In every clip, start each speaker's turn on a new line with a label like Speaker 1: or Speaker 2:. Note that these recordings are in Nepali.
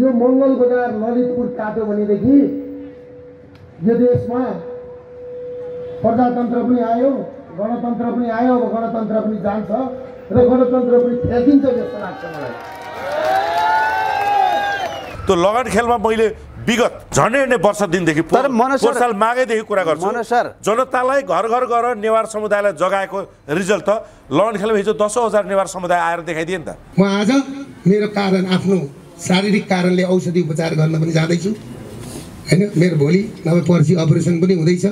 Speaker 1: यो मङ्गल बजार ललितपुर काट्यो भनेदेखि यो देशमा प्रजातन्त्र पनि आयो गणतन्त्र पनि आयो अब गणतन्त्र पनि जान्छ र गणतन्त्र पनि फ्याँकिन्छ जस्तो लाग्छ मलाई।
Speaker 2: त्यो लगान खेलमा मैले विगत झन्डै झन्डै वर्ष दिनदेखि
Speaker 3: तर
Speaker 2: साल माघैदेखि कुरा गर्छु। जनतालाई घर घर गएर नेवार समुदायलाई जगाएको रिजल्ट त लगन खेलमा हिजो दसौँ हजार नेवार समुदाय आएर देखाइदिए नि त।
Speaker 1: म आज मेरो कारण आफ्नो शारीरिक कारणले औषधि उपचार गर्न पनि जाँदैछु। होइन? मेरो भोलि नभए पर्सि अपरेसन पनि हुँदैछ।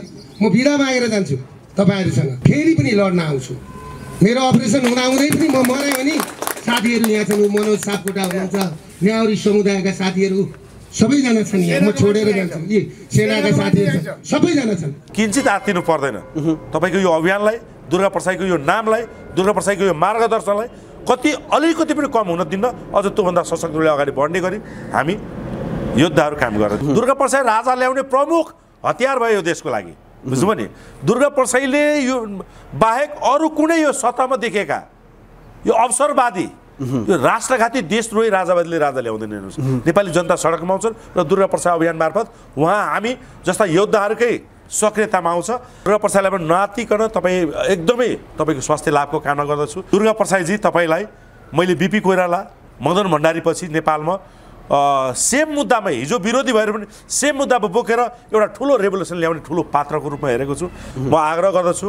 Speaker 1: म बिदा मागेर जान्छु तपाईँहरूसँग। फेरि पनि लड्न आउँछु। मेरो अपरेसन हुँदाहुँदै पनि म मऱ्यो भने साथीहरू यहाँ छन् मनोज सापकोटा हुनुहुन्छ। न्याउरी समुदायका साथीहरू सबैजना छन् यहाँ। म छोडेर जान्छु। यी सेनाका साथीहरू छन्। सबैजना छन्।
Speaker 2: किन्चित आत्तिनु पर्दैन। तपाईँको यो अभियानलाई दुर्गा प्रसाईको यो नामलाई दुर्गा प्रसाईको यो मार्गदर्शनलाई कति अलिकति पनि कम हुन दिन्न। अझ त्योभन्दा सशक्त रूपले अगाडि बढ्ने गरी हामी योद्धाहरू काम गरेर दुर्गा प्रसाई राजा ल्याउने प्रमुख हतियार भयो यो देशको लागि। बुझ्नुभयो नि? दुर्गा प्रसाईले यो बाहेक अरू कुनै यो सत्तामा देखेका यो अवसरवादी यो राष्ट्रघाती देशद्रोही राजावादीले राजा ल्याउँदैन हेर्नुहोस्। नेपाली जनता सडकमा आउँछन् र दुर्गा प्रसाद अभियान मार्फत उहाँ हामी जस्ता योद्धाहरूकै सक्रियतामा आउँछ दुर्गा प्रसादलाई पनि नआत्तिकन तपाईँ एकदमै तपाईँको स्वास्थ्य लाभको कामना गर्दछु। दुर्गा प्रसादजी तपाईँलाई मैले बिपी कोइराला मदन भण्डारीपछि नेपालमा सेम मुद्दामै हिजो विरोधी भएर पनि सेम मुद्दामा बोकेर एउटा ठुलो रेभोल्युसन ल्याउने ठुलो पात्रको रूपमा हेरेको छु। म आग्रह गर्दछु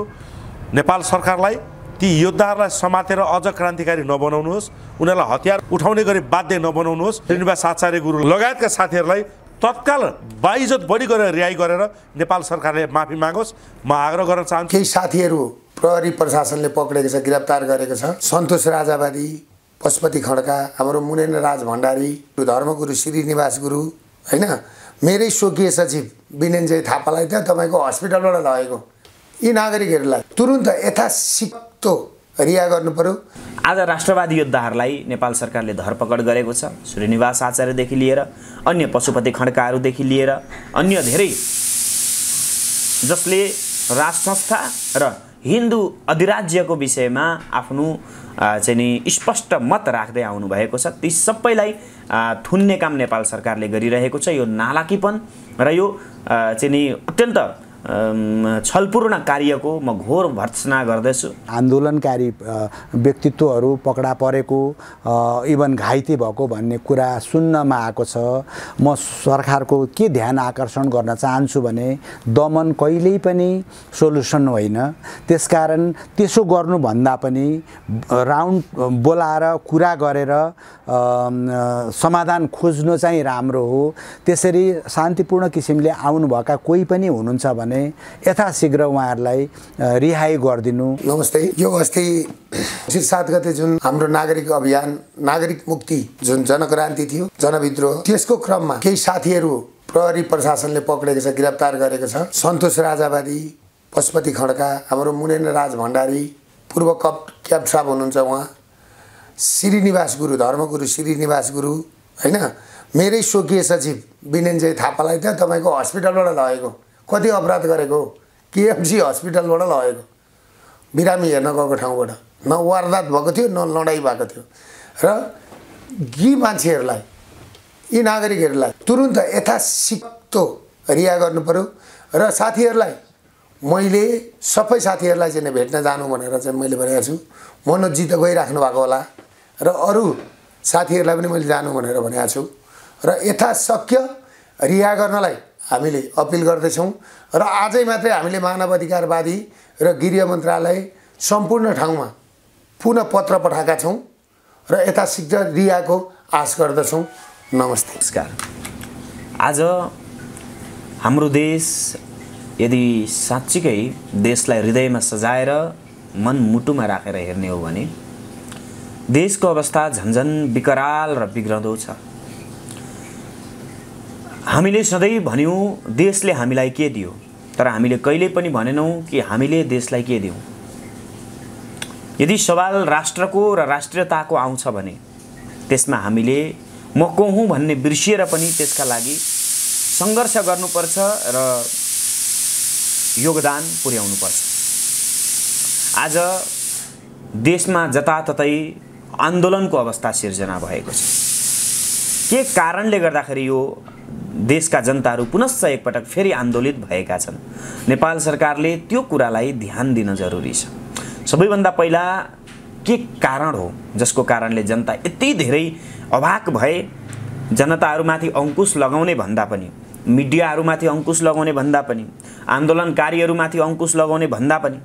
Speaker 2: नेपाल सरकारलाई ती योद्धाहरूलाई समातेर अझ क्रान्तिकारी नबनाउनुहोस्। उनीहरूलाई हतियार उठाउने गरी बाध्य नबनाउनुहोस्। श्रीनिवास आचार्य गुरु लगायतका साथीहरूलाई तत्काल बाइजत बढी गरेर रिहाई गरेर नेपाल सरकारले माफी मागोस्। म आग्रह गर्न चाहन्छु।
Speaker 1: केही साथीहरू प्रहरी प्रशासनले पक्रेको छ गिरफ्तार गरेको छ। सन्तोष राजावादी पशुपति खड्का हाम्रो मुनेन्द्र राज भण्डारी धर्मगुरु श्रीनिवास गुरु होइन? मेरै स्वकीय सचिव विनेन्जय थापालाई त तपाईँको हस्पिटलबाट लगेको। यी नागरिकहरूलाई तुरुन्त यथासिक्तो रिहा गर्नु पर्यो।
Speaker 4: आज राष्ट्रवादी योद्धाहरूलाई नेपाल सरकारले धरपकड गरेको छ। श्रीनिवास आचार्यदेखि लिएर अन्य पशुपति खड्काहरूदेखि लिएर अन्य धेरै जसले राज संस्था र हिन्दू अधिराज्यको विषयमा आफ्नो चाहिँ नि स्पष्ट मत राख्दै आउनुभएको छ। ती सबैलाई थुन्ने काम नेपाल सरकारले गरिरहेको छ। यो नालाकीपन र यो चाहिँ नि अत्यन्त छलपूर्ण कार्यको म घोर भर्त्सना गर्दछु।
Speaker 3: आन्दोलनकारी व्यक्तित्वहरू पकडा परेको इभन घाइते भएको भन्ने कुरा सुन्नमा आएको छ। म सरकारको के ध्यान आकर्षण गर्न चाहन्छु भने दमन कहिल्यै पनि सोल्युसन होइन। त्यसकारण त्यसो गर्नुभन्दा पनि राउन्ड बोलाएर कुरा गरेर समाधान खोज्नु चाहिँ राम्रो हो। त्यसरी शान्तिपूर्ण किसिमले आउनुभएका कोही पनि हुनुहुन्छ भने यथाशीघ्र उहाँहरूलाई रिहाई गरिदिनु।
Speaker 1: नमस्ते। यो अस्ति चिर सात गते जुन हाम्रो नागरिक अभियान नागरिक मुक्ति जुन जनक्रान्ति थियो जनविद्रोह त्यसको क्रममा केही साथीहरू प्रहरी प्रशासनले पक्रेको छ गिरफ्तार गरेको छ। सन्तोष राजावादी पशुपति खड्का हाम्रो मुनेन्द्र राज भण्डारी पूर्व कप क्याब साहब हुनुहुन्छ उहाँ श्रीनिवास गुरु धर्मगुरु श्रीनिवास गुरु होइन? मेरै स्वकीय सचिव विनेन्जय थापालाई त तपाईँको हस्पिटलबाट लगेको। कति अपराध गरेको केएमसी हस्पिटलबाट लगेको। बिरामी हेर्न गएको ठाउँबाट। न वारदात भएको थियो न लडाइँ भएको थियो। र यी मान्छेहरूलाई यी नागरिकहरूलाई तुरुन्त यथासिक्तो रिहा पर्यो। र साथीहरूलाई मैले सबै साथीहरूलाई चाहिँ भेट्न जानु भनेर चाहिँ मैले भनेको छु। मनोजी त गइराख्नु भएको होला। र अरू साथीहरूलाई पनि मैले जानु भनेर भनेको छु। र यथाशक्य रिहा गर्नलाई हामीले अपिल गर्दैछौँ र आजै मात्रै हामीले मानव अधिकारवादी र गृह मन्त्रालय सम्पूर्ण ठाउँमा पुनः पत्र पठाएका छौँ र यथाशीघ्र रिहाको आश गर्दछौँ। नमस्ते।
Speaker 4: नमस्कार। आज हाम्रो देश यदि साँच्चीकै देशलाई हृदयमा सजाएर मनमुटुमा राखेर हेर्ने हो भने देशको अवस्था झन्झन विकराल र बिग्रँदो छ। हामीले सधैँ भन्यौँ देशले हामीलाई के दियो? तर हामीले कहिले पनि भनेनौँ कि हामीले देशलाई के दियौँ। यदि सवाल राष्ट्रको र राष्ट्रियताको आउँछ भने त्यसमा हामीले म को हुँ भन्ने बिर्सिएर पनि त्यसका लागि सङ्घर्ष गर्नुपर्छ र योगदान पुर्याउनुपर्छ। आज देशमा जताततै आन्दोलनको अवस्था सिर्जना भएको छ। के कारणले गर्दाखेरि यो देशका जनताहरू पुनश्च एकपटक फेरि आन्दोलित भएका छन्। नेपाल सरकारले त्यो कुरालाई ध्यान दिन जरुरी छ। सबैभन्दा पहिला के कारण हो जसको कारणले जनता यति धेरै अभाक भए जनताहरूमाथि अङ्कुश लगाउने भन्दा पनि मिडियाहरूमाथि अङ्कुश लगाउने भन्दा पनि आन्दोलनकारीहरूमाथि अङ्कुश लगाउने भन्दा पनि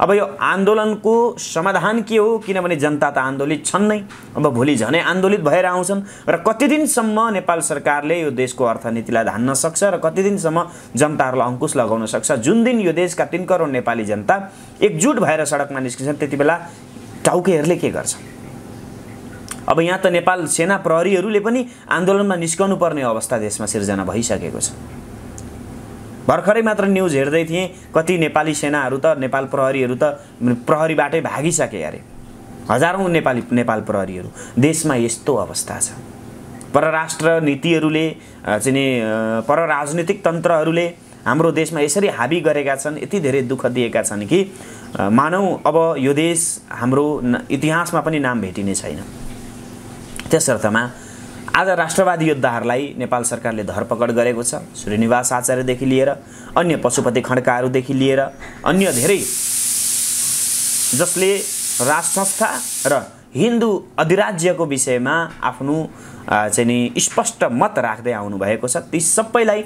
Speaker 4: अब यो आन्दोलनको समाधान के हो? किनभने जनता त आन्दोलित छन् नै। अब भोलि झनै आन्दोलित भएर आउँछन्। र कति दिनसम्म नेपाल सरकारले यो देशको अर्थनीतिलाई धान्न सक्छ र कति दिनसम्म जनताहरूलाई अङ्कुश लगाउन सक्छ? जुन दिन यो देशका तिन करोड नेपाली जनता एकजुट भएर सडकमा निस्किन्छन् त्यति बेला टाउकेहरूले के गर्छ? अब यहाँ त नेपाल सेना प्रहरीहरूले पनि आन्दोलनमा निस्कनु पर्ने अवस्था देशमा सिर्जना भइसकेको छ। भर्खरै मात्र न्युज हेर्दै थिएँ कति नेपाली सेनाहरू त नेपाल प्रहरीहरू त प्रहरीबाटै भागिसके अरे। हजारौँ नेपाली नेपाल प्रहरीहरू। देशमा यस्तो अवस्था छ। परराष्ट्र नीतिहरूले चाहिँ परराजनीतिक तन्त्रहरूले हाम्रो देशमा यसरी हाबी गरेका छन् यति धेरै दुःख दिएका छन् कि मानौ अब यो देश हाम्रो इतिहासमा पनि नाम भेटिने छैन। त्यस अर्थमा आज राष्ट्रवादी योद्धाहरूलाई नेपाल सरकारले धरपकड गरेको छ। श्रीनिवास आचार्यदेखि लिएर अन्य पशुपति खड्काहरूदेखि लिएर अन्य धेरै जसले राज संस्था र हिन्दू अधिराज्यको विषयमा आफ्नो चाहिँ नि स्पष्ट मत राख्दै आउनुभएको छ। ती सबैलाई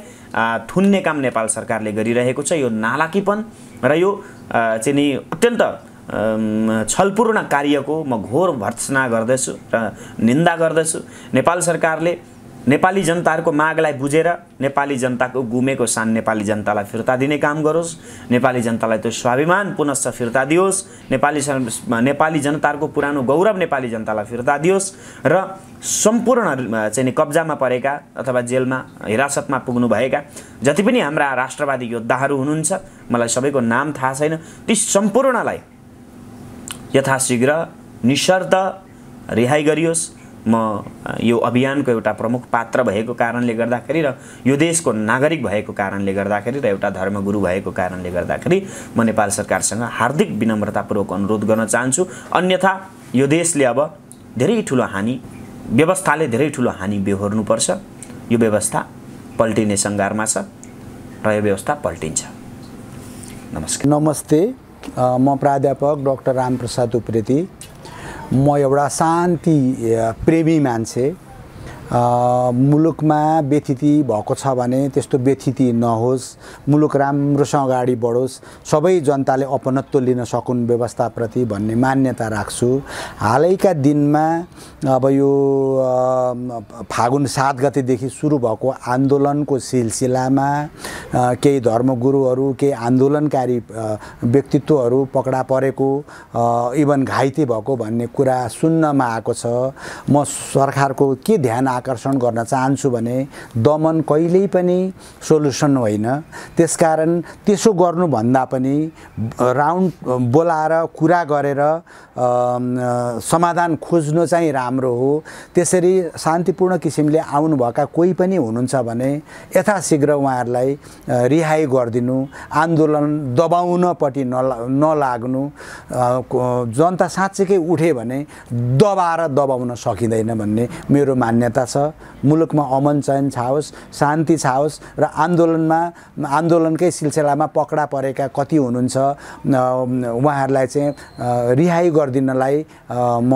Speaker 4: थुन्ने काम नेपाल सरकारले गरिरहेको छ। यो नालाकीपन र यो चाहिँ नि अत्यन्त छलपूर्ण कार्यको म घोर भर्त्सना गर्दछु र निन्दा गर्दछु। नेपाल सरकारले नेपाली जनताहरूको मागलाई बुझेर नेपाली जनताको गुमेको सान नेपाली जनतालाई फिर्ता दिने काम गरोस्। नेपाली जनतालाई त्यो स्वाभिमान पुनश्च फिर्ता दियोस्। नेपाली नेपाली जनताहरूको पुरानो गौरव नेपाली जनतालाई फिर्ता दियोस् र सम्पूर्ण चाहिँ कब्जामा परेका अथवा जेलमा हिरासतमा पुग्नुभएका जति पनि हाम्रा राष्ट्रवादी योद्धाहरू हुनुहुन्छ मलाई सबैको नाम थाहा छैन। ती सम्पूर्णलाई यथाशीघ्र निशर्त रिहाई गरियोस्। म यो अभियानको एउटा प्रमुख पात्र भएको कारणले गर्दाखेरि र यो देशको नागरिक भएको कारणले गर्दाखेरि र एउटा धर्मगुरु भएको कारणले गर्दाखेरि म नेपाल सरकारसँग हार्दिक विनम्रतापूर्वक अनुरोध गर्न चाहन्छु। अन्यथा यो देशले अब धेरै ठुलो हानि व्यवस्थाले धेरै ठुलो हानि बेहोर्नुपर्छ। यो व्यवस्था पल्टिने सङ्घारमा छ र यो व्यवस्था पल्टिन्छ।
Speaker 3: नमस्कार। नमस्ते। म प्राध्यापक डाक्टर रामप्रसाद उप्रेती। म एउटा शान्ति प्रेमी मान्छे। मुलुकमा व्यथिति भएको छ भने त्यस्तो व्यथिति नहोस् मुलुक राम्रोसँग अगाडि बढोस् सबै जनताले अपनत्व लिन सकुन् व्यवस्थाप्रति भन्ने मान्यता राख्छु। हालैका दिनमा अब यो फागुन सात गतेदेखि सुरु भएको आन्दोलनको सिलसिलामा केही धर्मगुरुहरू केही आन्दोलनकारी व्यक्तित्वहरू पकडा परेको इभन घाइते भएको भन्ने कुरा सुन्नमा आएको छ। म सरकारको के ध्यान आकर्षण गर्न चाहन्छु भने दमन कहिल्यै पनि सोल्युसन होइन। त्यसकारण त्यसो गर्नुभन्दा पनि राउन्ड बोलाएर कुरा गरेर समाधान खोज्नु चाहिँ राम्रो हो। त्यसरी शान्तिपूर्ण किसिमले आउनुभएका कोही पनि हुनुहुन्छ भने यथाशीघ्र उहाँहरूलाई रिहाई गरिदिनु आन्दोलन दबाउनपट्टि नला नलाग्नु जनता साँच्चैकै उठ्यो भने दबाएर दबाउन सकिँदैन भन्ने मेरो मान्यता छ। मुलुकमा अमन चयन छाओस् शान्ति छाओस् र आन्दोलनमा आन्दोलनकै सिलसिलामा पकडा परेका कति हुनुहुन्छ उहाँहरूलाई चाहिँ रिहाई गरिदिनलाई म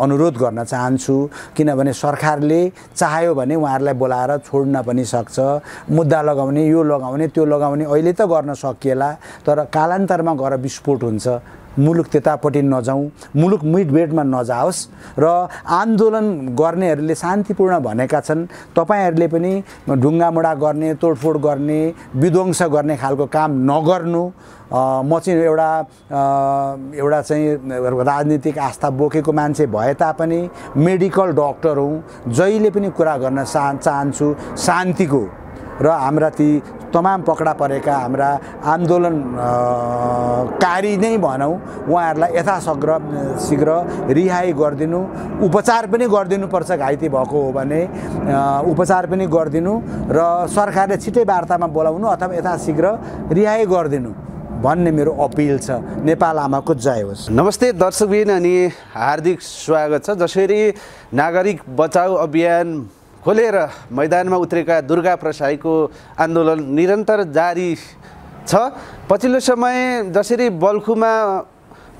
Speaker 3: अनुरोध गर्न चाहन्छु। किनभने सरकारले चाह्यो भने उहाँहरूलाई बोलाएर छोड्न पनि सक्छ। मुद्दा लगाउने यो लगाउने त्यो लगाउने अहिले त गर्न सकिएला तर कालान्तरमा गएर विस्फोट हुन्छ। मुलुक त्यतापट्टि नजाउँ मुलुक मिडबेडमा नजाओस् र आन्दोलन गर्नेहरूले शान्तिपूर्ण भनेका छन्। तपाईँहरूले पनि ढुङ्गामुढा गर्ने तोडफोड गर्ने विध्वंस गर्ने खालको काम नगर्नु। म चाहिँ एउटा एउटा चाहिँ राजनीतिक आस्था बोकेको मान्छे भए तापनि मेडिकल डक्टर हुँ। जहिले पनि कुरा गर्न चाहन्छु शान्तिको। र हाम्रा ती तमाम पकडा परेका हाम्रा आन्दोलनकारी नै भनौँ उहाँहरूलाई यथाशीघ्र शीघ्र रिहाई गरिदिनु उपचार पनि गरिदिनुपर्छ घाइते भएको हो भने उपचार पनि गरिदिनु र सरकारले छिट्टै वार्तामा बोलाउनु अथवा यथाशीघ्र रिहाई गरिदिनु भन्ने मेरो अपिल छ। नेपाल आमाको जय होस्।
Speaker 5: नमस्ते दर्शकबिन अनि हार्दिक स्वागत छ। जसरी नागरिक बचाउ अभियान खोलेर मैदानमा उत्रेका दुर्गा प्रसाईको आन्दोलन निरन्तर जारी छ। पछिल्लो समय जसरी बल्खुमा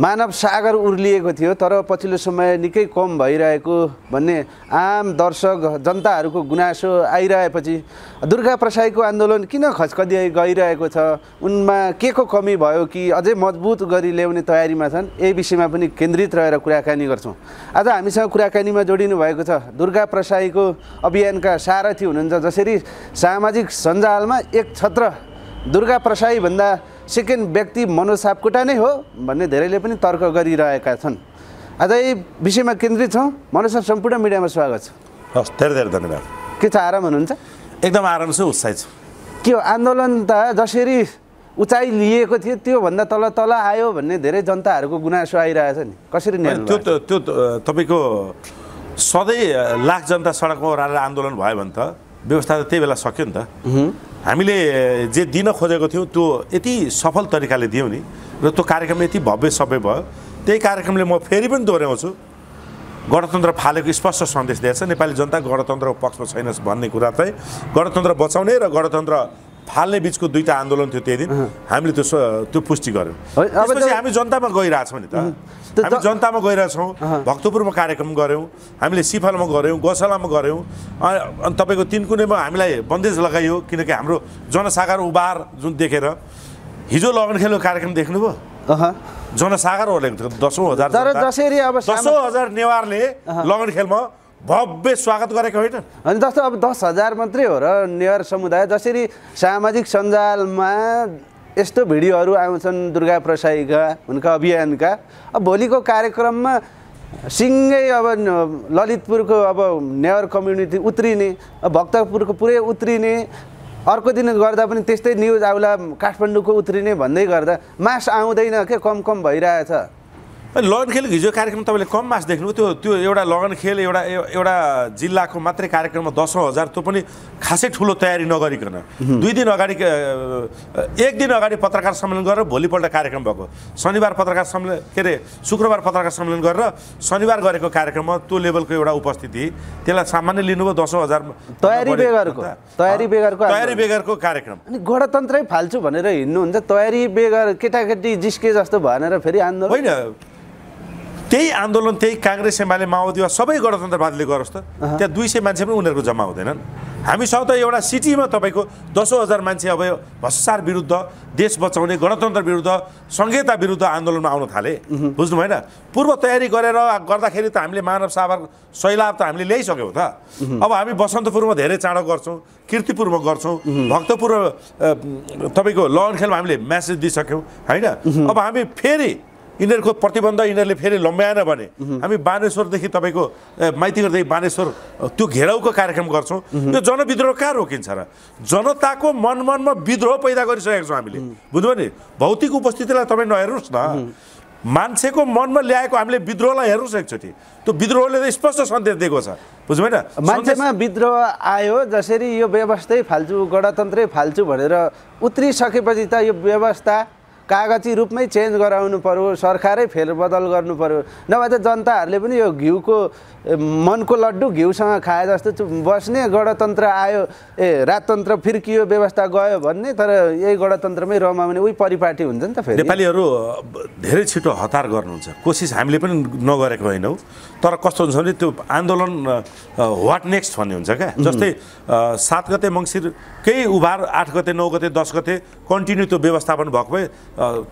Speaker 5: मानव सागर उर्लिएको थियो तर पछिल्लो समय निकै कम भइरहेको भन्ने आम दर्शक जनताहरूको गुनासो आइरहेपछि दुर्गा प्रसाईको आन्दोलन किन खचखदिए गइरहेको छ? उनमा के को कमी भयो कि अझै मजबुत गरी ल्याउने तयारीमा छन्? यही विषयमा पनि केन्द्रित रहेर कुराकानी गर्छौँ। आज हामीसँग कुराकानीमा जोडिनु भएको छ दुर्गा प्रसाईको अभियानका सारथी हुनुहुन्छ जसरी सामाजिक सञ्जालमा एक छत्र दुर्गा प्रसाईभन्दा सेकेन्ड व्यक्ति मनोज सापकोटा नै हो भन्ने धेरैले पनि तर्क गरिरहेका छन्। आज यही विषयमा केन्द्रित छौँ। मनोज साहब सम्पूर्ण मिडियामा स्वागत छ।
Speaker 2: हस् धेरै धेरै धन्यवाद।
Speaker 5: के छ आराम हुनुहुन्छ?
Speaker 2: एकदम आराम छ उत्साहित छु।
Speaker 5: के हो आन्दोलन त जसरी उचाइ लिएको थियो त्योभन्दा तल तल आयो भन्ने धेरै जनताहरूको गुनासो आइरहेछ नि। कसरी
Speaker 2: त्यो त त्यो तपाईँको सधैँ लाख जनता सडकमा ओह्रालेर आन्दोलन भयो भने त व्यवस्था त त्यही बेला सक्यो नि त। हामीले जे दिन खोजेको थियौँ त्यो यति सफल तरिकाले दियौँ नि र त्यो कार्यक्रम यति भव्य सभ्य भयो। त्यही कार्यक्रमले म फेरि पनि दोहोऱ्याउँछु। गणतन्त्र फालेको स्पष्ट सन्देश दिएछ। नेपाली जनता गणतन्त्रको पक्षमा छैनस् भन्ने कुरा चाहिँ गणतन्त्र बचाउने र गणतन्त्र फाल्ने बिचको दुईवटा आन्दोलन थियो त्यही दिन हामीले त्यो त्यो पुष्टि गऱ्यौँ त्यसपछि हामी जनतामा गइरहेछौँ नि त। हामी जनतामा गइरहेछौँ भक्तपुरमा कार्यक्रम गऱ्यौँ हामीले सिफलमा गऱ्यौँ गौशालामा गऱ्यौँ अनि तपाईँको तिनकुनेमा हामीलाई बन्देज लगाइयो किनकि हाम्रो जनसागर उबार जुन देखेर हिजो लगन खेलको कार्यक्रम देख्नुभयो? जनसागर ओर्लेको थियो दसौँ हजार
Speaker 5: तर
Speaker 2: जनता।
Speaker 5: जसरी अब
Speaker 2: दसौँ हजार नेवारले लगन खेलमा भव्य स्वागत गरेको होइन।
Speaker 5: अनि जस्तो अब दस हजार मात्रै हो र नेवार समुदाय जसरी सामाजिक सञ्जालमा यस्तो भिडियोहरू आउँछन् दुर्गा प्रसाईका उनका अभियानका अब भोलिको कार्यक्रममा सिङ्गै अब ललितपुरको अब नेवार कम्युनिटी उत्रिने भक्तपुरको पुरै उत्रिने अर्को दिन गर्दा पनि त्यस्तै न्युज आउला काठमाडौँको उत्रिने भन्दै गर्दा मास आउँदैन के कम कम भइरहेछ।
Speaker 2: अनि लगन खेल हिजो कार्यक्रम तपाईँले कम मास देख्नु त्यो त्यो एउटा लगन खेल एउटा एउटा जिल्लाको मात्रै कार्यक्रममा दसौँ हजार त्यो पनि खासै ठुलो तयारी नगरिकन। दुई दिन अगाडि एक दिन अगाडि पत्रकार सम्मेलन गरेर भोलिपल्ट कार्यक्रम भएको। शनिबार पत्रकार सम्मेलन के अरे शुक्रबार पत्रकार सम्मेलन गरेर शनिबार गरेको कार्यक्रममा त्यो लेभलको एउटा उपस्थिति त्यसलाई सामान्य लिनुभयो दसौँ हजार
Speaker 5: तयारी बेगरको, तयारी बेगरको
Speaker 2: तयारी। बेगरको कार्यक्रम।
Speaker 5: अनि गणतन्त्रै फाल्छु भनेर हिँड्नुहुन्छ तयारी बेगर केटाकेटी जिस्के जस्तो भनेर फेरि आन्दोलन।
Speaker 2: होइन त्यही आन्दोलन त्यही काङ्ग्रेस एमाले माओवादी वा सबै गणतन्त्रवादीले गरोस् त। त्यहाँ दुई सय मान्छे पनि उनीहरूको जम्मा हुँदैनन्। हामीसँग त एउटा सिटीमा तपाईँको दसौँ हजार मान्छे अब यो भ्रष्टाचार विरुद्ध देश बचाउने गणतन्त्र विरुद्ध सङ्घीयता विरुद्ध आन्दोलनमा आउन थाले। बुझ्नु भएन? पूर्व तयारी गरेर गर्दाखेरि त हामीले मानव सावर सैलाब त हामीले ल्याइसक्यौँ त। अब हामी बसन्तपुरमा धेरै चाँडो गर्छौँ किर्तिपुरमा गर्छौँ भक्तपुर तपाईँको लगन खेलमा हामीले म्यासेज दिइसक्यौँ होइन? अब हामी फेरि यिनीहरूको प्रतिबन्ध यिनीहरूले फेरि लम्ब्याएन भने हामी बानेश्वरदेखि तपाईँको माइतीघरदेखि बानेश्वर त्यो घेराउको कार्यक्रम गर्छौँ। यो जनविद्रोह कहाँ रोकिन्छ र? जनताको मन मनमा विद्रोह पैदा गरिसकेको छौँ हामीले। बुझ्नुभयो नि? भौतिक उपस्थितिलाई तपाईँ नहेर्नुहोस् न। मान्छेको मनमा ल्याएको हामीले विद्रोहलाई हेर्नुहोस् एकचोटि। त्यो विद्रोहले त स्पष्ट सन्देश दिएको छ। बुझ्नु भएन
Speaker 5: मान्छेमा विद्रोह आयो जसरी यो व्यवस्थै फाल्छु गणतन्त्रै फाल्छु भनेर उत्रिसकेपछि त यो व्यवस्था कागजी रूपमै चेन्ज गराउनु पर्यो सरकारै फेरबदल गर्नु पर्यो। नभए त जनताहरूले पनि यो घिउको मनको लड्डु घिउसँग खाए जस्तो बस्ने गणतन्त्र आयो। ए राजतन्त्र फिर्कियो व्यवस्था गयो भन्ने तर यही गणतन्त्रमै रमाउने उही परिपाटी हुन्छ नि त फेरि।
Speaker 2: नेपालीहरू धेरै छिटो हतार गर्नुहुन्छ। कोसिस हामीले पनि नगरेको होइनौँ। तर कस्तो हुन्छ भने त्यो आन्दोलन वाट नेक्स्ट भन्ने हुन्छ क्या? जस्तै सात गते मङ्सिर केही उभार आठ गते नौ गते दस गते कन्टिन्यू त्यो व्यवस्थापन भएको भए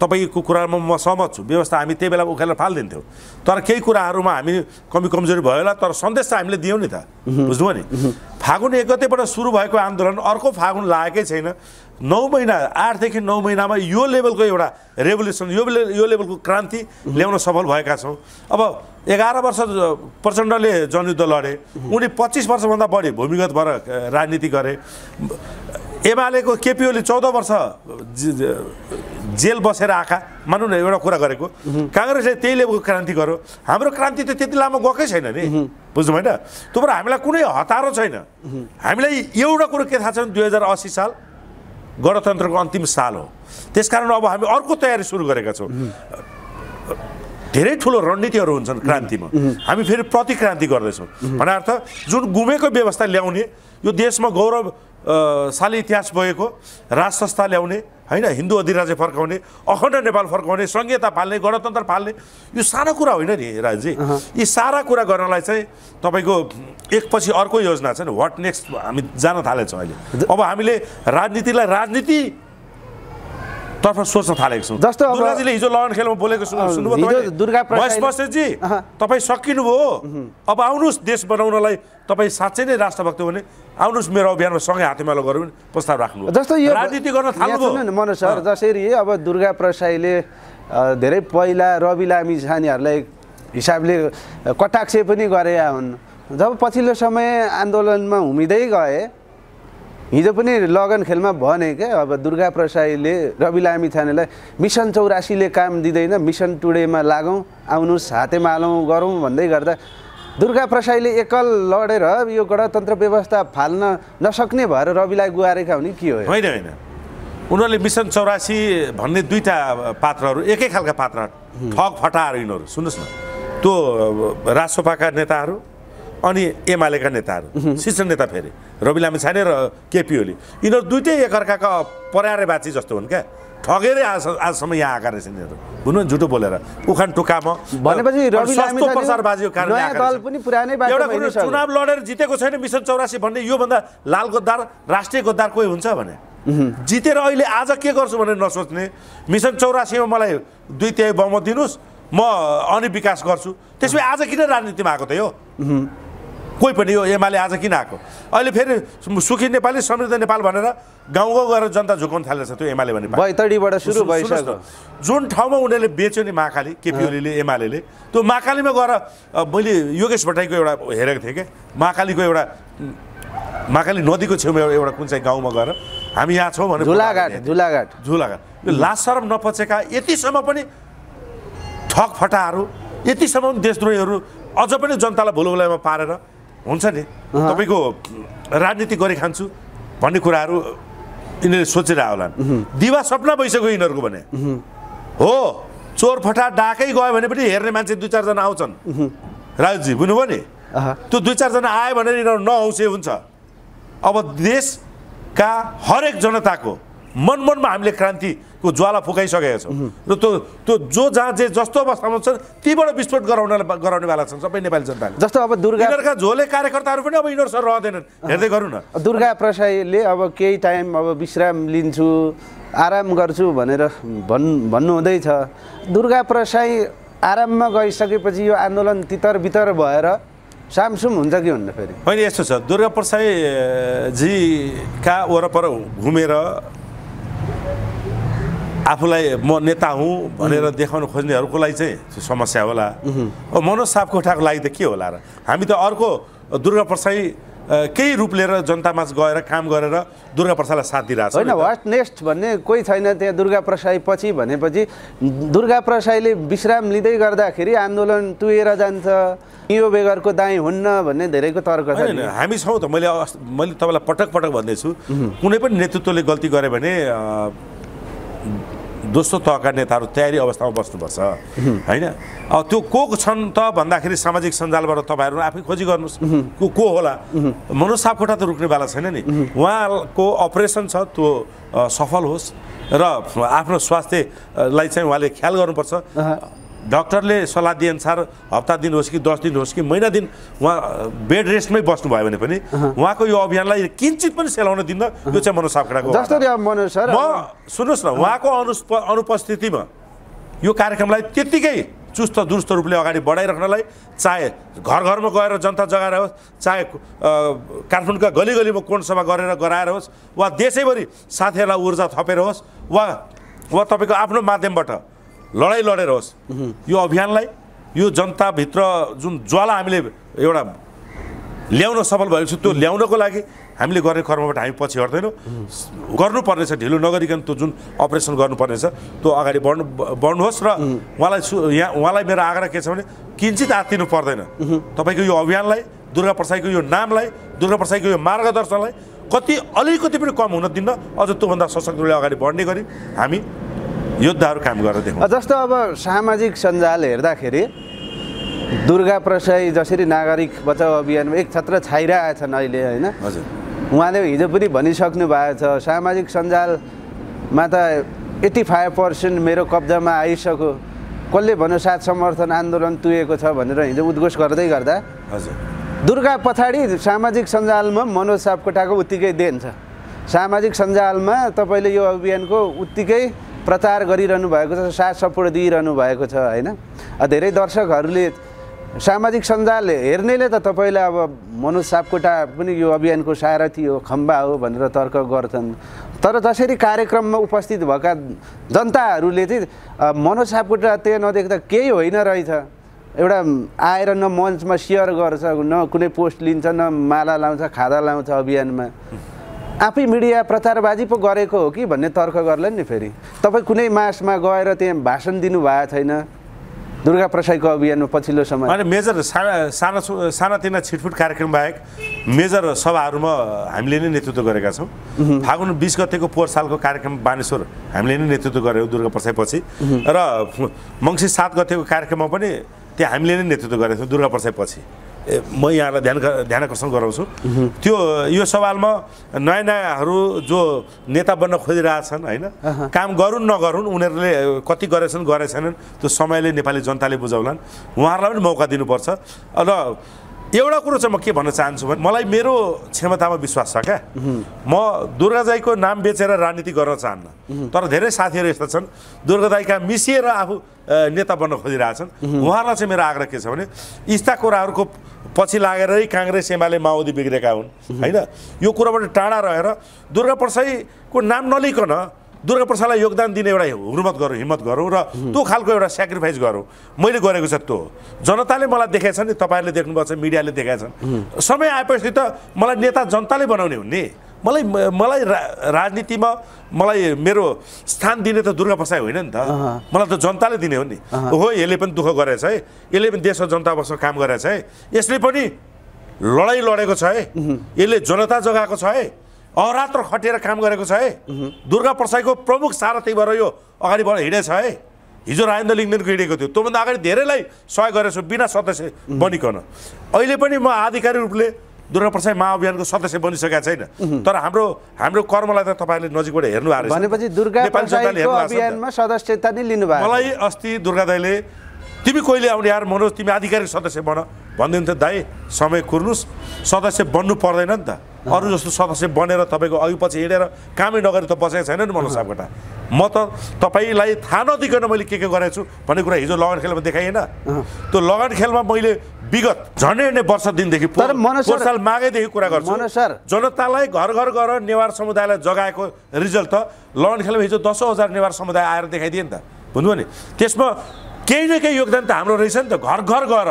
Speaker 2: तपाईँको कुरामा म सहमत छु। व्यवस्था हामी त्यही बेला उखेलेर फालिदिन्थ्यौँ। तर केही कुराहरूमा हामी कमी कमजोरी भयो तर सन्देश त हामीले दियौँ नि त। बुझ्नुभयो नि? फागुन एक गतेबाट सुरु भएको आन्दोलन अर्को फागुन लागेकै छैन। नौ महिना आठदेखि नौ महिनामा यो लेभलको एउटा रेभोल्युसन यो ले- यो लेभलको क्रान्ति ल्याउन सफल भएका छौँ। अब एघार वर्ष प्रचण्डले जनयुद्ध लडे। उनी पच्चिस वर्षभन्दा बढी भूमिगत भएर राजनीति गरे। एमालेको केपी ओली चौध वर्ष जेल बसेर आएका मानौँ न एउटा कुरा गरेको। काङ्ग्रेसले त्यही लेभलको क्रान्ति गर्यो। हाम्रो क्रान्ति त त्यति लामो गएकै छैन नि। बुझ्नु होइन? त्यो भएर हामीलाई कुनै हतारो छैन। हामीलाई एउटा कुरो के थाहा छ भने दुई हजार अस्सी साल गणतन्त्रको अन्तिम साल हो। त्यसकारण अब हामी अर्को तयारी सुरु गरेका छौँ। धेरै ठुलो रणनीतिहरू हुन्छन् क्रान्तिमा। हामी फेरि प्रतिक्रान्ति गर्दैछौँ। भने अर्थ जुन गुमेको व्यवस्था ल्याउने यो देशमा गौरवशाली इतिहास भएको राज संस्था ल्याउने होइन हिन्दू अधिराज्य फर्काउने अखण्ड नेपाल फर्काउने संहिता फाल्ने गणतन्त्र फाल्ने यो सानो कुरा होइन नि राजजी। यी सारा कुरा गर्नलाई चाहिँ तपाईँको एकपछि अर्को योजना छ नि वाट नेक्स्ट हामी जान थालेछौँ अहिले। अब हामीले राजनीतिलाई राजनीति तर्फ सोच्न थालेको छौँ।
Speaker 5: जस्तो
Speaker 2: दुर्गाजीले हिजो लगन खेलमा बोलेको सुन्नु
Speaker 5: अँ,
Speaker 2: सुन्नुभयो
Speaker 5: हिजो
Speaker 2: तपाईँले?
Speaker 5: दुर्गा।
Speaker 2: तपाईँ सकिनुभयो। अब आउनुहोस् देश बनाउनलाई। तपाईँ साँच्चै नै राष्ट्रभक्त भने आउनुहोस् मेरो अभियानमा सँगै हातेमालो गरौँ प्रस्ताव राख्नु
Speaker 5: जस्तो यो
Speaker 2: राजनीति गर्न
Speaker 5: यहाँ
Speaker 2: थाल्नुभयो।
Speaker 5: सुन्नु न मनोज सर जसरी अब दुर्गा प्रसाईले धेरै पहिला रवि लामी छानेहरूलाई हिसाबले कटाक्ष पनि गरे हुन्। जब पछिल्लो समय आन्दोलनमा हुमिँदै गए हिजो पनि लगन खेलमा भने क्या अब दुर्गा प्रसाईले रवि लामी छानेलाई मिसन चौरासीले काम दिँदैन मिसन टुडेमा लागौँ आउनुहोस् हातेमा हालौँ गरौँ भन्दै गर्दा दुर्गा प्रसाईले एकल लडेर यो गणतन्त्र व्यवस्था फाल्न नसक्ने भएर रविलाई गुहारेका हुने। के हो?
Speaker 2: होइन होइन। उनीहरूले मिसन चौरासी भन्ने दुईवटा पात्रहरू एकै खालका पात्र ठग फटाहरू यिनीहरू सुन्नुहोस् न। त्यो अ, राजसभाका नेताहरू अनि एमालेका नेताहरू शीर्ष नेता फेरि। रवि लामी छाने र केपी ओली। यिनीहरू दुइटै एकअर्काका पर्यारे बाची जस्तो हुन् क्या। ठगेरै आज आजसम्म यहाँ आएका रहेछन् यिनीहरू। हुनु नि झुटो बोलेर। उखान टुक्कामा
Speaker 5: भनेपछि
Speaker 2: एउटा। चुनाव लडेर जितेको छैन मिसन चौरासी भन्ने योभन्दा लाल गद्दार राष्ट्रिय गद्दार कोही हुन्छ भने? जितेर अहिले आज के गर्छु भनेर नसोच्ने मिसन चौरासीमा मलाई दुई तिहाई बहुमत दिनुहोस् म अनि विकास गर्छु। त्यसपछि आज किन राजनीतिमा आएको त यो? कोही पनि यो एमाले आज किन आएको? अहिले फेरि सुखी नेपाली समृद्ध नेपाल भनेर गाउँ गाउँ गएर जनता झुकाउन थालेछ त्यो एमाले भने
Speaker 5: बैतडीबाट सुरु भइसक्यो।
Speaker 2: जुन ठाउँमा उनीहरूले बेच्यो नि महाकाली केपी ओलीले एमाले त्यो महाकालीमा गएर मैले योगेश भट्टाईको एउटा हेरेको थिएँ क्या महाकालीको एउटा महाकाली नदीको छेउमा एउटा कुन चाहिँ गाउँमा गएर हामी यहाँ छौँ भने
Speaker 5: झुलाघाट झुलाघाट।
Speaker 2: झुलाघाट। यो लाज सरम नपचेका यतिसम्म पनि ठग फटाहरू यतिसम्म पनि देशद्रोहीहरू अझ पनि जनतालाई भुलभुलाइमा पारेर हुन्छ नि? तपाईँको राजनीति गरी खान्छु भन्ने कुराहरू यिनीहरूले सोचिरह होला दिवा सपना भइसक्यो यिनीहरूको भने। हो चोर फटा डाकै गयो भने पनि हेर्ने मान्छे दुई चारजना आउँछन्। राजुजी बुझ्नुभयो नि। त्यो दुई चारजना आयो भने यिनीहरू नआउँसे हुन्छ। अब देशका हरेक जनताको मन मनमा हामीले क्रान्तिको ज्वाला फुकाइसकेका छौँ। र त्यो त्यो जो जहाँ जे जस्तो अवस्थामा छन् तीबाट विस्फोट गराउन गराउनेवाला छन् सबै नेपाली जनताले।
Speaker 5: जस्तो अब दुर्गा
Speaker 2: यिनीहरूका झोले कार्यकर्ताहरू पनि अब यिनीहरूसँग रहँदैनन्। हेर्दै गरौँ न।
Speaker 5: दुर्गा प्रसाईले अब केही टाइम अब विश्राम लिन्छु आराम गर्छु भनेर भन् भन्नुहुँदैछ। दुर्गा प्रसाई आराममा गइसकेपछि यो आन्दोलन तितर बितर भएर सामसुम हुन्छ कि हुन्न फेरि?
Speaker 2: होइन यस्तो छ। दुर्गा प्रसाई अ, जीका वरपर घुमेर आफूलाई म नेता हुँ भनेर देखाउन खोज्नेहरूको लागि चाहिँ समस्या होला। मनोज सापकोटाको लागि त के होला र? हामी त अर्को दुर्गा प्रसाई केही रूप लिएर जनतामा गएर काम गरेर दुर्गा प्रसाईलाई साथ दिइरहेको छ
Speaker 5: होइन। वाट नेक्स्ट भन्ने कोही छैन त्यहाँ दुर्गा प्रसाई पछि भनेपछि दुर्गा प्रसाईले विश्राम लिँदै गर्दाखेरि आन्दोलन टुएर जान्छ। यो बेगरको दाई हुन्न भन्ने धेरैको तर्क छ
Speaker 2: हामी छौँ त मैले मैले तपाईँलाई पटक पटक भन्दैछु कुनै पनि नेतृत्वले गल्ती गर्यो भने दोस्रो तहका नेताहरू तयारी अवस्थामा बस्नुपर्छ। होइन? अब त्यो को छन् त भन्दाखेरि सामाजिक सञ्जालबाट तपाईँहरू आफै खोजी गर्नुहोस्। को को होला? मनोज सापकोटा त रुक्नेवाला छैन नि। उहाँको अपरेसन छ त्यो सफल होस्। र आफ्नो स्वास्थ्यलाई चाहिँ उहाँले ख्याल गर्नुपर्छ। डक्टरले सल्लाह दिएअनुसार हप्ता दिन होस् कि दस दिन होस् कि महिना दिन उहाँ बेड रेस्टमै बस्नुभयो भने पनि उहाँको यो अभियानलाई किन्चित पनि सेलाउन दिन्न यो चाहिँ मनोज
Speaker 5: सर
Speaker 2: म सुन्नुहोस् न उहाँको अनुस्प अनुपस्थितिमा यो कार्यक्रमलाई त्यत्तिकै चुस्त दुरुस्त रूपले अगाडि बढाइराख्नलाई चाहे घर घरमा गएर जनता जगाएर होस् चाहे काठमाडौँका गली गलीमा कोण सभा गरेर गराएर होस् वा देशैभरि साथीहरूलाई ऊर्जा थपेर होस् वा वा तपाईँको आफ्नो माध्यमबाट लडाइँ लडेर होस्। यो अभियानलाई यो जनताभित्र जुन ज्वाला हामीले एउटा ल्याउन सफल भएको छु त्यो ल्याउनको लागि हामीले गर्ने कर्मबाट हामी पछि हट्दैनौँ। गर्नुपर्नेछ ढिलो नगरिकन त्यो जुन अपरेसन गर्नुपर्नेछ त्यो अगाडि बढ्नु बढ्नुहोस् र उहाँलाई सु यहाँ उहाँलाई मेरो आग्रह के छ भने किन्चित आत्तिनु पर्दैन। तपाईँको यो अभियानलाई दुर्गा प्रसाईको यो नामलाई दुर्गा प्रसाईको यो मार्गदर्शनलाई कति अलिकति पनि कम हुन दिन्न अझ त्योभन्दा सशक्त रूपले अगाडि बढ्ने गरी हामी योद्धाहरू काम गरेर देखाउँ
Speaker 5: जस्तो अब सामाजिक सञ्जाल हेर्दाखेरि दुर्गा प्रसाई जसरी नागरिक बचाउ अभियानमा एक छत्र छाइरहेछन् अहिले होइन?
Speaker 2: हजुर।
Speaker 5: उहाँले हिजो पनि भनिसक्नु भएको छ सामाजिक सञ्जालमा त एट्टी फाइभ पर्सेन्ट मेरो कब्जामा आइसक्यो। कसले भन्यो साथ समर्थन आन्दोलन तुएको छ भनेर हिजो उद्घोष गर्दै गर्दा
Speaker 2: हजुर।
Speaker 5: दुर्गा पछाडि सामाजिक सञ्जालमा मनोज सापकोटाको उत्तिकै देन छ। सामाजिक सञ्जालमा तपाईँले यो अभियानको उत्तिकै प्रचार गरिरहनु भएको छ साथ सपोर्ट दिइरहनु भएको छ होइन? धेरै दर्शकहरूले सामाजिक सञ्जाल हेर्नेले त तपाईँलाई अब मनोज सापकोटा पनि यो अभियानको सारथी हो खम्बा हो भनेर तर्क गर्छन्। तर जसरी कार्यक्रममा उपस्थित भएका जनताहरूले चाहिँ मनोज सापकोटा त्यहाँ नदेख्दा केही होइन रहेछ। एउटा आएर न मञ्चमा सेयर गर्छ न कुनै पोस्ट लिन्छ न माला लाउँछ खादा लाउँछ अभियानमा। आफै मिडिया प्रचारबाजी पो गरेको हो कि भन्ने तर्क गर्ला नि फेरि। तपाईँ कुनै मासमा गएर त्यहाँ भाषण दिनुभएको छैन? दुर्गा प्रसाईको अभियानमा पछिल्लो समय।
Speaker 2: अनि मेजर साना साना सानातिना छिटफुट कार्यक्रम बाहेक मेजर सभाहरूमा हामीले नै नेतृत्व गरेका छौँ। फागुन बिस गतेको पोहोर सालको कार्यक्रम बानेश्वर हामीले नै नेतृत्व गऱ्यौँ दुर्गा प्रसाईपछि। र मङ्सिर सात गतेको कार्यक्रममा पनि त्यहाँ हामीले नै नेतृत्व गरेका छौँ दुर्गा प्रसाईपछि। म यहाँलाई ध्यान ध्यान आकर्षण गराउँछु। त्यो यो सवालमा नयाँ नयाँहरू जो नेता बन्न खोजिरहेछन् होइन काम गरून् नगरून् उनीहरूले कति गरेछन् गरेछन् त्यो समयले नेपाली जनताले बुझाउलान्। उहाँहरूलाई पनि मौका दिनुपर्छ। र एउटा कुरो चाहिँ म के भन्न चाहन्छु भने मलाई मेरो क्षमतामा विश्वास छ क्या। म दुर्गादाईको नाम बेचेर राजनीति गर्न चाहन्न। तर धेरै साथीहरू यस्ता छन् दुर्गादाईका मिसिएर आफू नेता बन्न खोजिरहेछन्। उहाँहरूलाई चाहिँ मेरो आग्रह के छ भने यस्ता कुराहरूको पछि लागेरै काङ्ग्रेस एमाले माओवादी बिग्रेका हुन्। होइन? यो कुरोबाट टाढा रहेर दुर्गा प्रसाईको नाम नलिकन दुर्गा प्रसादलाई योगदान दिने एउटा हुर्मत गरौँ हिम्मत गरौँ र त्यो खालको एउटा सेक्रिफाइस गरौँ। मैले गरेको छ त्यो। जनताले मलाई देखाएको छ नि तपाईँहरूले देख्नुभएको छ मिडियाले देखाएको छ समय आएपछि त मलाई नेता जनताले बनाउने हुन् नि। मलाई मलाई रा राजनीतिमा मलाई मेरो स्थान दिने त दुर्गा प्रसाद होइन नि त। मलाई त जनताले दिने हो नि। हो यसले पनि दुःख गरेछ है। यसले पनि देश र जनतासँग काम गरेछ है। यसले पनि लडाइँ लडेको छ है। यसले जनता जगाएको छ है। अहरात्र खटेर काम गरेको छ है। दुर्गा प्रसाईको प्रमुख सारथी भएर यो अगाडि बढ हिँडेछ है। हिजो राजेन्द्र लिङ्गदेनको हिँडेको थियो। त्योभन्दा अगाडि धेरैलाई सहयोग गरेको छु बिना सदस्य बनिकन। अहिले पनि म आधिकारिक रूपले दुर्गा प्रसाद महाअभियानको सदस्य बनिसकेका छैन तर हाम्रो हाम्रो कर्मलाई त तपाईँहरूले नजिकबाट हेर्नु भएको।
Speaker 5: भनेपछि दुर्गा। अभियानमा सदस्यता नै लिनुभएको छ।
Speaker 2: मलाई अस्ति दुर्गा दाईले तिमी कहिले आउने यार मनोज तिमी आधिकारिक सदस्य बन भनिदिनु थियो दाई समय कुर्नुहोस् सदस्य बन्नु पर्दैन नि त अरू जस्तो सदस्य बनेर तपाईँको अघि पछि हिँडेर कामै नगरी त बसेको छैन नि मनोज सापकोटा। म त तपाईँलाई थाहा नदिकन मैले के के गरेको छु भन्ने कुरा हिजो लगन खेलमा देखाइएन। त्यो लगन खेलमा मैले विगत झन्डै हिँड्ने वर्ष दिनदेखि साल मागैदेखि कुरा गर्छु। जनतालाई घर घर गएर नेवार समुदायलाई जगाएको रिजल्ट त लगन खेलमा हिजो दसौँ हजार नेवार समुदाय आएर देखाइदिए नि त। बुझ्नुभयो नि? त्यसमा केही न केही योगदान त हाम्रो रहेछ नि त। घर घर गएर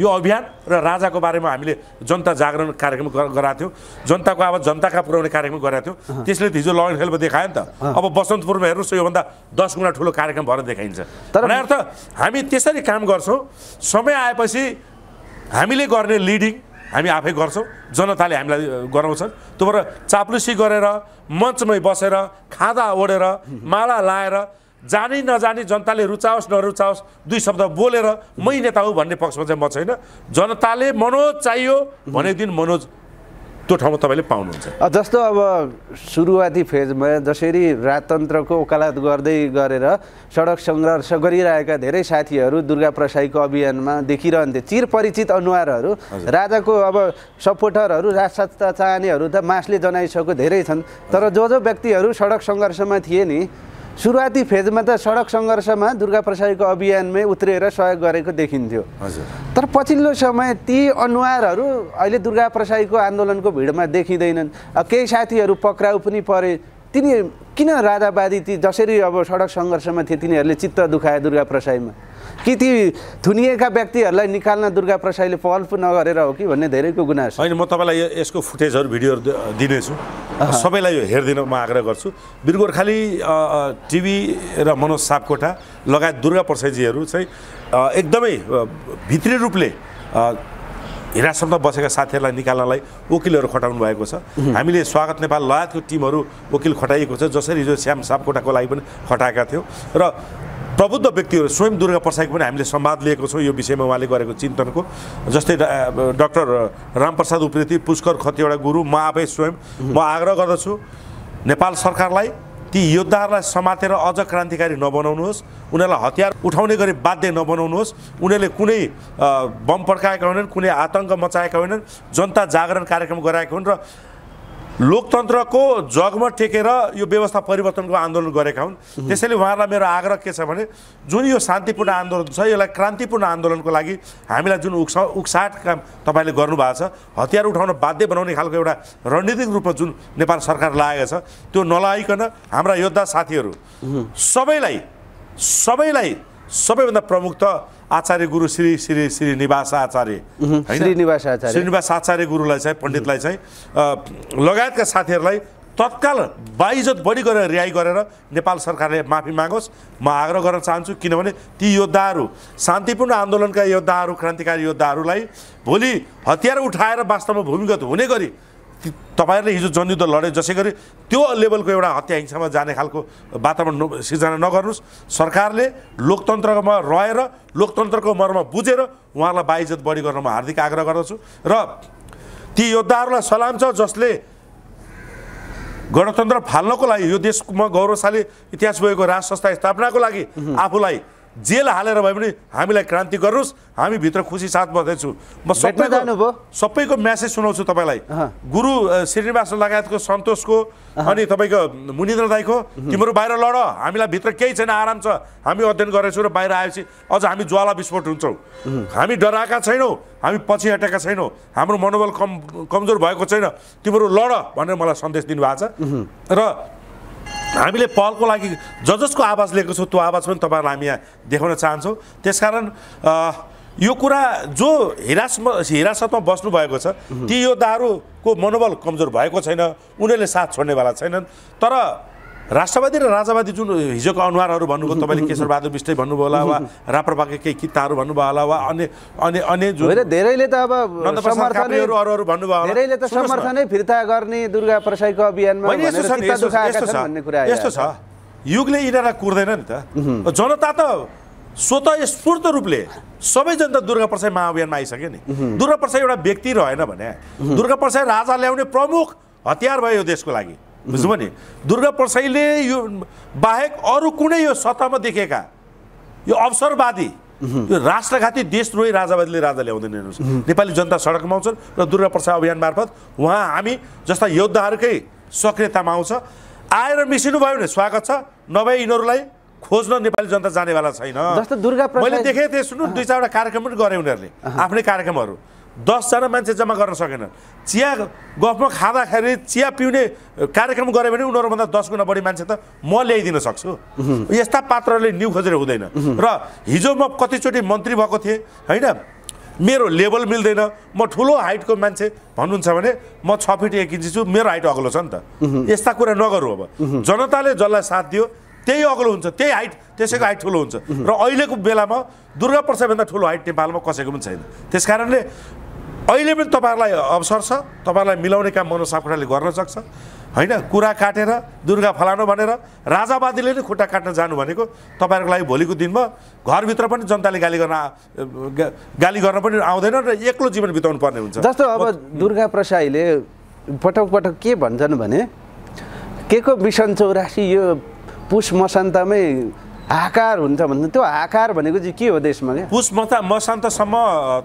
Speaker 2: यो अभियान र राजाको बारेमा हामीले जनता जागरण कार्यक्रम गर- गराएको थियौँ। जनताको आवाज जनताका पुर्याउने कार्यक्रम गराएको थियौँ। त्यसले त हिजो लगन खेलमा देखायो नि त। अब बसन्तपुरमा हेर्नुहोस् योभन्दा दस गुणा ठुलो कार्यक्रम भएर देखाइन्छ।
Speaker 5: तर-
Speaker 2: तर अर्थ हामी त्यसरी काम गर्छौँ। समय आएपछि हामीले गर्ने लिडिङ हामी आफै गर्छौँ। जनताले हामीलाई गराउँछन्। त्यो भएर चाप्लुसी गरेर मञ्चमै बसेर खादा ओढेर माला लाएर जानी नजानी जनताले रुचाओस् नरुचाओस् दुई शब्द बोलेर मै नेता हो भन्ने पक्षमा चाहिँ म छैन। जनताले मनोज चाहियो भनेको दिन मनोज त्यो ठाउँमा तपाईँले पाउनुहुन्छ।
Speaker 5: जस्तो अब सुरुवाती फेजमा जसरी राजतन्त्रको वकालत गर्दै गरेर सडक सङ्घर्ष गरिरहेका धेरै साथीहरू दुर्गा प्रसाईको अभियानमा देखिरहन्थे। चिर परिचित अनुहारहरू राजाको अब सपोर्टरहरू राजसत्ता चाहनेहरू त मासले जनाइसकेको धेरै छन्। तर जो जो व्यक्तिहरू सडक सङ्घर्षमा थिए नि सुरुवाती फेजमा त सडक सङ्घर्षमा दुर्गा प्रसाईको अभियानमै उत्रिएर सहयोग गरेको देखिन्थ्यो।
Speaker 2: हजुर।
Speaker 5: तर पछिल्लो समय ती अनुहारहरू अहिले दुर्गा प्रसाईको आन्दोलनको भिडमा देखिँदैनन्। केही साथीहरू पक्राउ पनि परे। तिनी किन राजावादी ती जसरी अब सडक सङ्घर्षमा थिए तिनीहरूले चित्त दुखाए दुर्गा प्रसाईमा। कि ती थुनिएका व्यक्तिहरूलाई निकाल्न दुर्गा प्रसाईले पहल पो नगरेर हो कि भन्ने धेरैको गुनासो।
Speaker 2: होइन म तपाईँलाई यो- यसको फुटेजहरू भिडियोहरू दिनेछु। सबैलाई यो हेरिदिन म आग्रह गर्छु। वीर गोर्खाली अ, अ, टिभी र मनोज सापकोटा लगायत दुर्गा प्रसाईजीहरू चाहिँ एकदमै भित्री रूपले हिरासतमा बसेका साथीहरूलाई निकाल्नलाई वकिलहरू खटाउनु भएको छ। हामीले स्वागत नेपाल लगायतको टिमहरू वकिल खटाइएको छ। जसरी हिजो श्याम सापकोटाको लागि पनि खटाएका थियौँ। र प्रबुद्ध व्यक्तिहरू स्वयं दुर्गा प्रसाईको पनि हामीले संवाद लिएको छौँ यो विषयमा उहाँले गरेको चिन्तनको। जस्तै डाक्टर रामप्रसाद उप्रेती पुष्कर खतिवडा गुरु म आफै स्वयं। म आग्रह गर्दछु नेपाल सरकारलाई ती योद्धाहरूलाई समातेर अझ क्रान्तिकारी नबनाउनुहोस्। उनीहरूलाई हतियार उठाउने गरी बाध्य नबनाउनुहोस्। उनीहरूले कुनै बम पड्काएका होइनन् कुनै आतङ्क मचाएका होइनन्। जनता जागरण कार्यक्रम गराएका हुन् र लोकतन्त्रको जगमा टेकेर यो व्यवस्था परिवर्तनको आन्दोलन गरेका हुन्। त्यसैले उहाँहरूलाई मेरो आग्रह के छ भने जुन यो शान्तिपूर्ण आन्दोलन छ यसलाई क्रान्तिपूर्ण आन्दोलनको लागि हामीलाई जुन उक्सा उक्साहट काम तपाईँले गर्नुभएको छ हतियार उठाउन बाध्य बनाउने खालको एउटा रणनीतिक रूपमा जुन नेपाल सरकार लागेको छ त्यो नलाइकन हाम्रा योद्धा साथीहरू सबैलाई सबैलाई सबैभन्दा प्रमुख त आचार्य गुरु श्री श्री श्री निवास आचार्य?
Speaker 5: श्रीनिवास आचार्य।
Speaker 2: श्रीनिवास आचार्य गुरुलाई चाहिँ पण्डितलाई चाहिँ लगायतका साथीहरूलाई तत्काल बाइजत बढी गरेर रिहाई गरेर नेपाल सरकारले माफी मागोस् म आग्रह गर्न चाहन्छु किनभने ती योद्धाहरू शान्तिपूर्ण आन्दोलनका योद्धाहरू क्रान्तिकारी योद्धाहरूलाई भोलि हतियार उठाएर वास्तवमा भूमिगत हुने गरी तपाईँहरूले हिजो जनयुद्ध लडे जसै गरी त्यो लेभलको एउटा हत्या हिंसामा जाने खालको वातावरण न- सिर्जना नगर्नुहोस्। सरकारले लोकतन्त्रमा रहेर लोकतन्त्रको मर्म बुझेर उहाँहरूलाई बाइजत बढी गर्न म हार्दिक आग्रह गर्दछु। र ती योद्धाहरूलाई सलाम छ जसले गणतन्त्र फाल्नको लागि यो देशमा गौरवशाली इतिहास भएको राज संस्था स्थापनाको लागि आफूलाई जेल हालेर भए पनि हामीलाई क्रान्ति गर्नुहोस् हामी भित्र खुसी साथ बस्दैछु। म
Speaker 5: जानुभयो?
Speaker 2: सबैको म्यासेज सुनाउँछु तपाईँलाई। गुरु श्रीनिवास लगायतको सन्तोषको अनि तपाईँको मुनिन्द्र दाईको तिम्रो बाहिर लड हामीलाई भित्र केही छैन आराम छ। हामी अध्ययन गरेछौँ र बाहिर आएपछि अझ हामी ज्वाला विस्फोट हुन्छौँ। हामी डराएका छैनौँ हामी पछि हटेका छैनौँ। हाम्रो मनोबल कम कमजोर भएको छैन। तिम्रो लड भनेर मलाई सन्देश दिनुभएको छ। र हामीले पहलको लागि ज जसको आवाज लिएको छौँ त्यो आवाज पनि तपाईँहरूलाई हामी यहाँ देखाउन चाहन्छौँ। त्यसकारण यो कुरा जो हिरासमा हिरासतमा बस्नुभएको छ ती योद्धाहरूको मनोबल कमजोर भएको छैन उनीहरूले साथ छोड्नेवाला छैनन्। तर राष्ट्रवादी र राजावादी जुन हिजोको अनुहारहरू भन्नुभयो तपाईँले केशरबहादुर विष्टै भन्नुभयो होला वा राप्रपाका केही किताहरू भन्नुभयो होला वा अन्य अन्य अन्य जुन
Speaker 5: धेरैले त अब
Speaker 2: अरू भन्नुभयो।
Speaker 5: धेरैले त। समर्थनै फिर्ता गर्ने दुर्गा प्रसाईको अभियानमा
Speaker 2: यस्तो छ युगले यिनीहरूलाई कुर्दैन नि त। जनता त स्वत स्फूर्त रूपले सबै जनता दुर्गा प्रसाई महाअभियानमा आइसक्यो नि। दुर्गा प्रसाई एउटा व्यक्ति रहेन भने दुर्गा प्रसाई राजा ल्याउने प्रमुख हतियार भयो यो देशको लागि। बुझ्नुभयो नि? दुर्गा प्रसाईले यो बाहेक अरू कुनै यो सत्तामा देखेका यो अवसरवादी यो राष्ट्रघाती देशद्रोही राजावादीले राजा ल्याउँदैन हेर्नुहोस् नेपाली जनता सडकमा आउँछन् र दुर्गा प्रसाद अभियान मार्फत उहाँ हामी जस्ता योद्धाहरूकै सक्रियतामा आउँछ। आएर मिसिनु भयो भने स्वागत छ। नभए यिनीहरूलाई खोज्न नेपाली जनता जानेवाला छैन।
Speaker 5: जस्तो दुर्गा प्रसाद-
Speaker 2: मैले देखेँ थिएँ सुन्नु दुई चारवटा कार्यक्रम पनि गरे उनीहरूले। आफ्नै कार्यक्रमहरू। दसजना मान्छे जम्मा गर्न सकेन। चिया गफमा खाँदाखेरि चिया पिउने कार्यक्रम गऱ्यो भने उनीहरूभन्दा दस गुणा बढी मान्छे त म ल्याइदिन सक्छु। यस्ता पात्रहरूले न्यु खोजेर हुँदैन। र हिजो म कतिचोटि मन्त्री भएको थिएँ होइन? मेरो लेभल मिल्दैन। म ठुलो हाइटको मान्छे भन्नुहुन्छ भने म छ फिट एक इन्ची छु मेरो हाइट अग्लो छ नि त। यस्ता कुरा नगरौँ अब। जनताले जसलाई साथ दियो त्यही अग्लो हुन्छ त्यही हाइट त्यसैको हाइट ठुलो हुन्छ। र अहिलेको बेलामा दुर्गा प्रसादभन्दा ठुलो हाइट नेपालमा कसैको पनि छैन। त्यस कारणले अहिले पनि तपाईँहरूलाई अवसर छ तपाईँहरूलाई मिलाउने काम मनोज सापकोटाले गर्न सक्छ। होइन कुरा काटेर दुर्गा फलानु भनेर राजावादीले नै खुट्टा काट्न जानु भनेको तपाईँहरूको लागि भोलिको दिनमा घरभित्र पनि जनताले गाली गर्न गाली गर्न पनि आउँदैन र एक्लो जीवन बिताउनु पर्ने हुन्छ।
Speaker 5: जस्तो अब दुर्गा प्रसाईले पटक पटक के भन्छन् भने के को मिसन चौरासी यो पुष मसान्तमै आकार हुन्छ भन्नु। त्यो आकार भनेको चाहिँ के हो देशमा क्या
Speaker 2: पुस मता मसान्तसम्म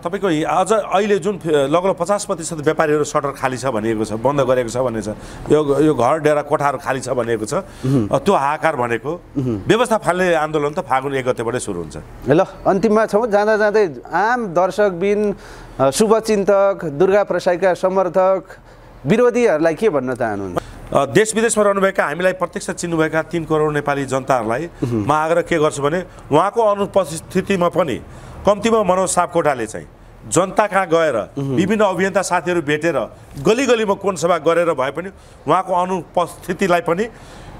Speaker 2: तपाईँको अझ अहिले जुन लगभग पचास प्रतिशत व्यापारीहरू सटर खाली छ भनिएको छ बन्द गरेको छ भनेको छ। यो यो घर डेरा कोठाहरू खाली छ भनेको छ। त्यो हाहाकार भनेको व्यवस्था फाल्ने आन्दोलन त फागुन एक गतेबाटै सुरु हुन्छ।
Speaker 5: ल अन्तिममा छौँ। जाँदा जाँदै आम दर्शकबिन शुभचिन्तक दुर्गा प्रसाईका समर्थक विरोधीहरूलाई के भन्न चाहनुहुन्छ?
Speaker 2: देश विदेशमा रहनुभएका हामीलाई प्रत्यक्ष चिन्नुभएका तिन करोड नेपाली जनताहरूलाई म आग्रह के गर्छु भने उहाँको अनुपस्थितिमा पनि कम्तीमा मनोज सापकोटाले चाहिँ जनता कहाँ गएर विभिन्न अभियन्ता साथीहरू भेटेर गली गलीमा कोन सभा गरेर भए पनि उहाँको अनुपस्थितिलाई पनि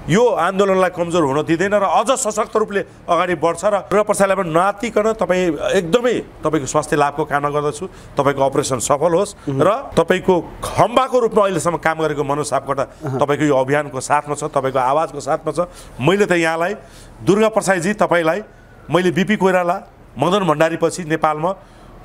Speaker 2: यो आन्दोलनलाई कमजोर हुन दिँदैन र अझ सशक्त रूपले अगाडि बढ्छ र दुर्गा प्रसादलाई पनि नआतिकन तपाईँ एकदमै तपाईँको स्वास्थ्य लाभको कामना गर्दछु। तपाईँको अपरेसन सफल होस् र तपाईँको खम्बाको रूपमा अहिलेसम्म काम गरेको मनोज सापकोटा तपाईँको यो अभियानको साथमा छ तपाईँको आवाजको साथमा छ। मैले त यहाँलाई दुर्गा प्रसादजी तपाईँलाई मैले बिपी कोइराला मदन भण्डारीपछि नेपालमा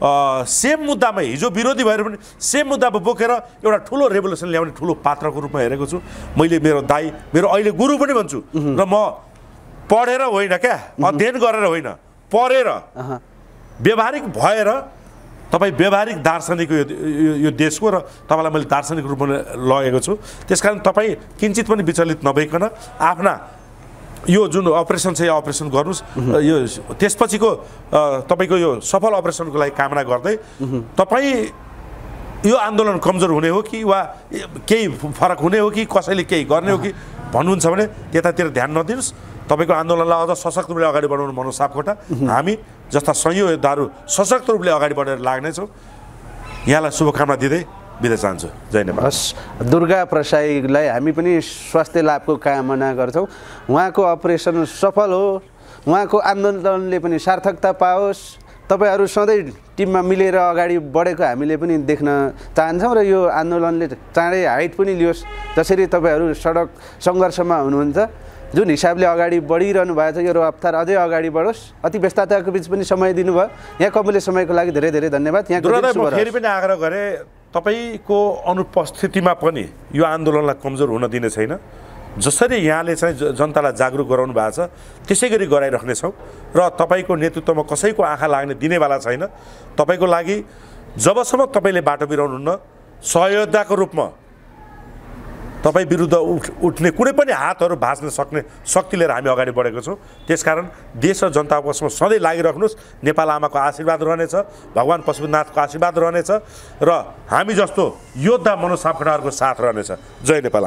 Speaker 2: सेम मुद्दामै हिजो विरोधी भएर पनि सेम मुद्दामा बोकेर एउटा ठुलो रेभोल्युसन ल्याउने ठुलो पात्रको रूपमा हेरेको छु मैले मेरो दाई मेरो अहिले गुरु पनि भन्छु र म पढेर होइन क्या अध्ययन गरेर होइन पढेर व्यवहारिक भएर तपाईँ व्यवहारिक दार्शनिक यो- यो देशको र तपाईँलाई मैले दार्शनिक रूपमा लगेको छु त्यस कारण तपाईँ किन्चित पनि विचलित नभइकन आफ्ना यो जुन अपरेसन छ यो अपरेसन गर्नुहोस् यो त्यसपछिको तपाईँको यो सफल अपरेसनको लागि कामना गर्दै तपाईँ यो आन्दोलन कमजोर हुने हो कि वा केही फरक हुने हो कि कसैले केही गर्ने हो कि भन्नुहुन्छ भने त्यतातिर ध्यान नदिनुहोस्। तपाईँको आन्दोलनलाई अझ सशक्त रूपले अगाडि बढाउनु मनोज सापकोटा। हामी जस्ता संयौँ योद्धाहरू सशक्त रूपले अगाडि बढेर लाग्नेछौँ। यहाँलाई शुभकामना दिँदै बिदा चाहन्छु। जय नेपाल।
Speaker 5: हस् दुर्गा प्रसाईलाई हामी पनि स्वास्थ्य लाभको कामना गर्छौँ। उहाँको अपरेसन सफल हो। उहाँको आन्दोलनले पनि सार्थकता पाओस्। तपाईँहरू सधैँ टिममा मिलेर अगाडि बढेको हामीले पनि देख्न चाहन्छौँ र यो आन्दोलनले चाँडै हाइट पनि लियोस्। जसरी तपाईँहरू सडक सङ्घर्षमा हुनुहुन्छ। जुन हिसाबले अगाडि बढिरहनु भएको छ यो रफ्तार अझै अगाडि बढोस्। अति व्यस्तताको बिच पनि समय दिनुभयो। यहाँ कमले समयको लागि धेरै धेरै धन्यवाद। रहोस्।
Speaker 2: फेरि पनि आग्रह गरेँ तपाईँको अनुपस्थितिमा पनि यो आन्दोलनलाई कमजोर हुन दिने छैन। जसरी यहाँले चाहिँ जनतालाई जागरुक गराउनु भएको छ त्यसै गरी गराइराख्नेछौँ। र तपाईँको नेतृत्वमा कसैको आँखा लाग्ने दिनेवाला छैन। तपाईँको लागि जबसम्म तपाईँले बाटो बिराउनुहुन्न सहयोद्धाको रूपमा तपाईँ विरुद्ध उठ उठ्ने कुनै पनि हातहरू भाँच्न सक्ने शक्ति लिएर हामी अगाडि बढेको छौँ। त्यसकारण देश र जनताको पक्षमा सधैँ लागिराख्नुहोस्। नेपाल आमाको आशीर्वाद रहनेछ भगवान् पशुपतिनाथको आशीर्वाद रहनेछ र हामी जस्तो योद्धा मनोज साथ रहनेछ। जय नेपाल